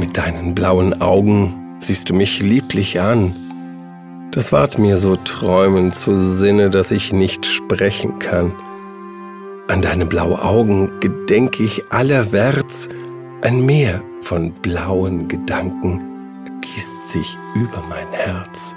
Mit deinen blauen Augen siehst du mich lieblich an. Das ward mir so träumend zu Sinne, dass ich nicht sprechen kann. An deine blaue Augen gedenk ich allerwärts, ein Meer von blauen Gedanken ergießt sich über mein Herz.